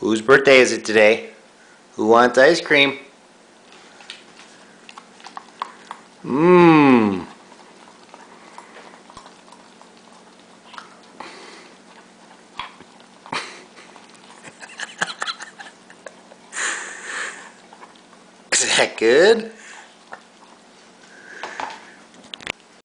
Whose birthday is it today? Who wants ice cream? Mmm. Is that good?